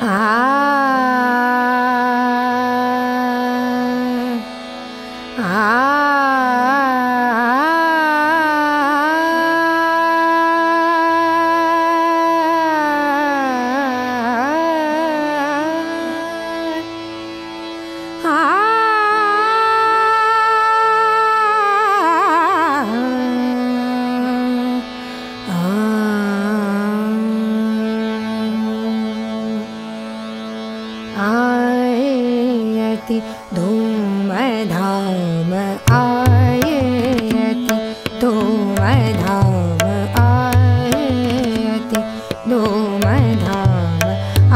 Ah. Ayati धूमधाम आयति धूमधाम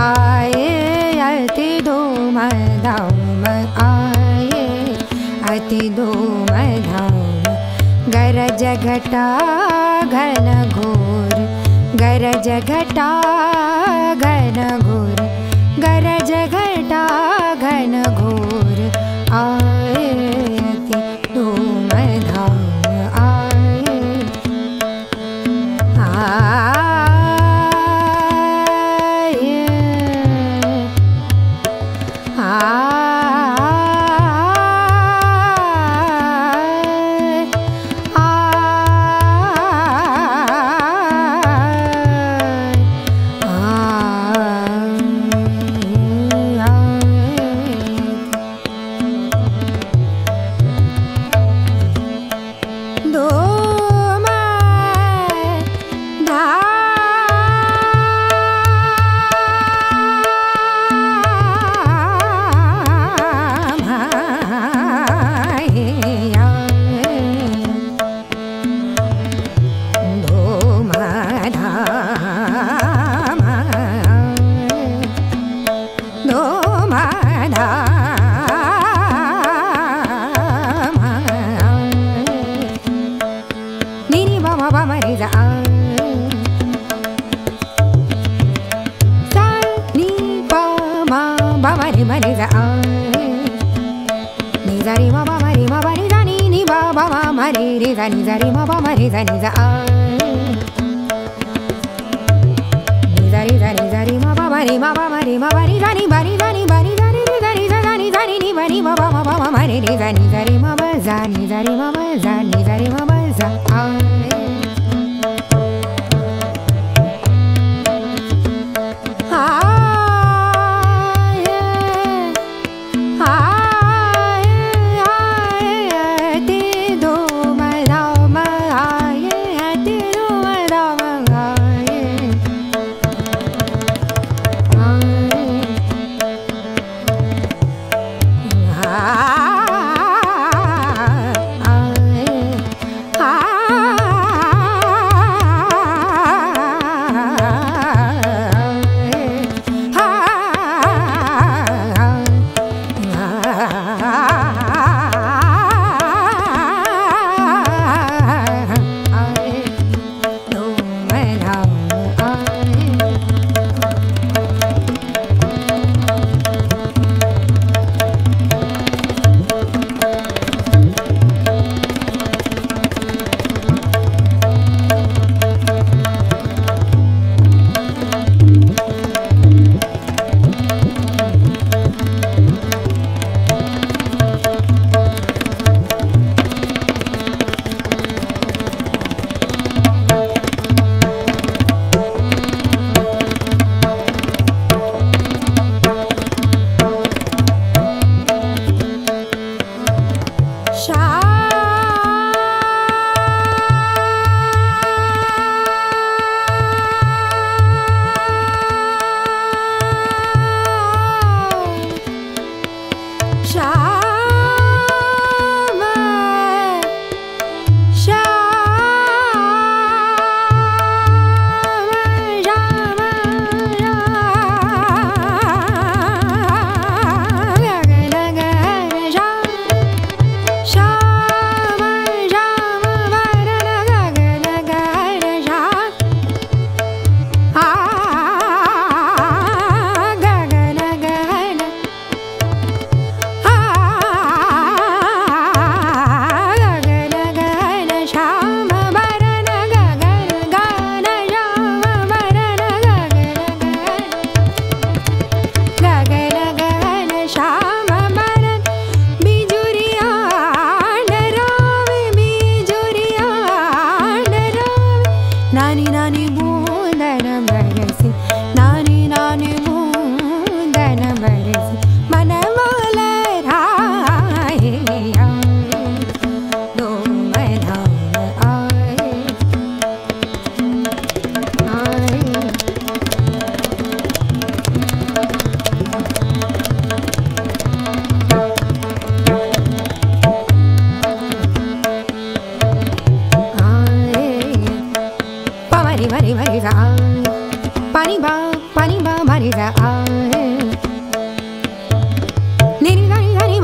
आयति धूमधाम आये अति धूमधाम गरज घटा घन घोर गरज घटा ni ri ma za ri ma ri ma ba ri ba ba ma ma ri ri za ni za ri ma ri za ni za ri za ni za ri ma bama ri ma bama ri ma ba ri za ni ba ri za ni ba ri za ni ri za ni za za ni za ni ni ba ni ma ba ma ba ma ma ri ri za ni za ri ma ba za ni za ri ma ba za ni za ri ma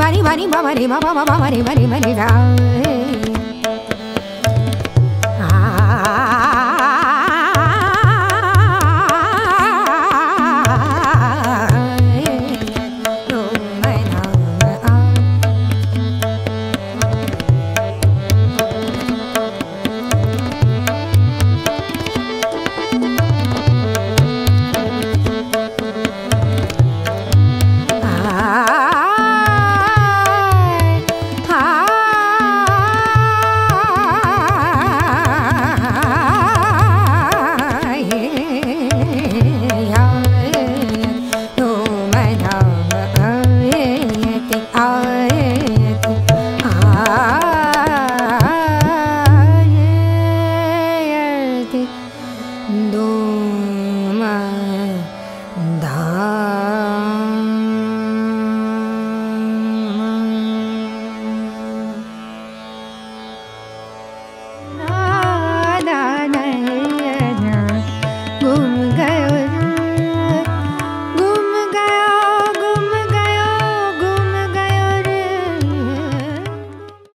வரி வரி பவரி பவ பவரி வரி வரிதா